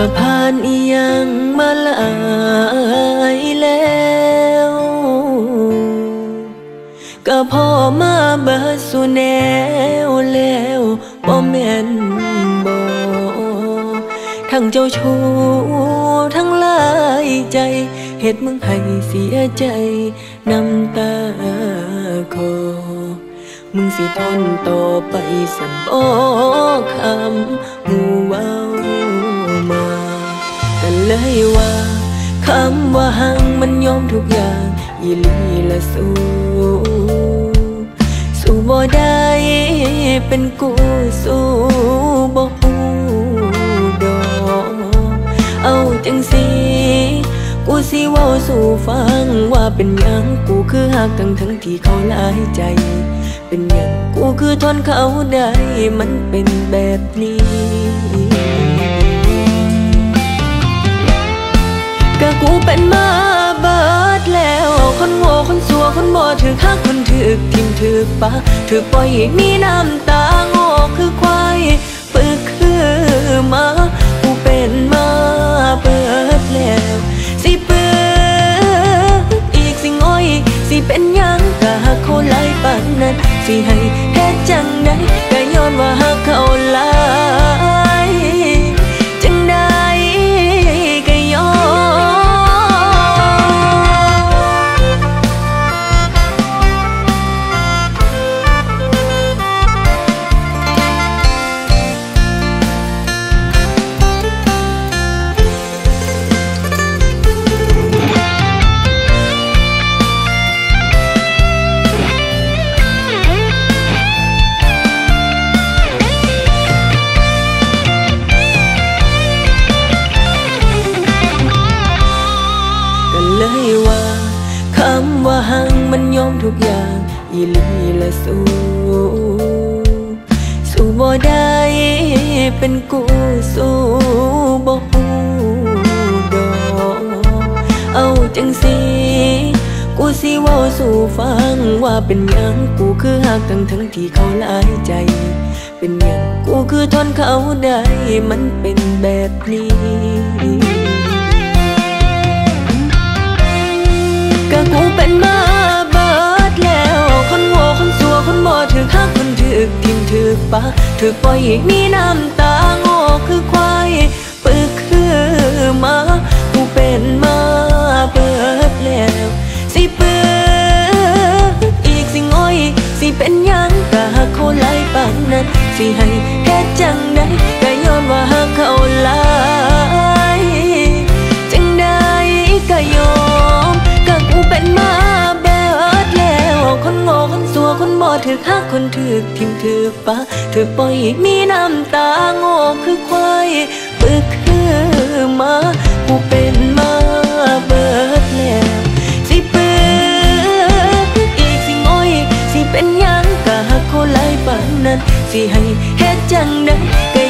ก็ผ่านอียังมาหลายแล้วก็พ่อมาเบิดสุแนวแล้วบ่แม่นบ่ทั้งเจ้าชู้ทั้งลายใจเหตุมึงให้เสียใจน้ำตาคอมึงสิทนต่อไปสันบ่คำ เลยว่าคำว่าหังมันยอมทุกอย่างอีลีละสู้สู้บ่ได้เป็นกูสู้บ่ฮู้ดอกเอาจังสิกูสิเว้าสู่ฟังว่าเป็นหยังกูคือหักทั้งทั้งที่เขาหลายใจ เป็นหยังกูคือทนเขาได้มันเป็นแบบนี้ บ่ถือข้าคนถือทิมถือปะถือปล่อยให้มีน้ำตาโง่คือควายปึกคือมากูเป็นมาเบิดแล้วสิเปื้ออีกสิง้อยสิเป็นยังก็หักเขาหลายปานนั้นสิให้เฮ็ดจังได้ก็ย้อนว่าหักเขาหลาย ทุกอย่างอีลีละสู้สู้บ่ได้เป็นกูสู้บ่ฮู้ดอกเอาจังสิกูสิเว้าสู่ฟังว่าเป็นหยังกูคือหักทั้งทั้งที่เขาหลายใจ เป็นหยังกูคือทนเขาได้มันเป็นแบบนี้ ปะถือปล่อยมีน้ำตาโง่คือควายปึกคือมาผู้เป็นมาเบิด คนถือทิมถือปะถือปล่อยมีน้ำตาโง่คือควายปึกคือมากูเป็นมาเบิดแล้วสิเปื้ออีกสิง้อย สิเป็นยังกะหักโคลยปานนั้น สิให้เฮ็ดจังได้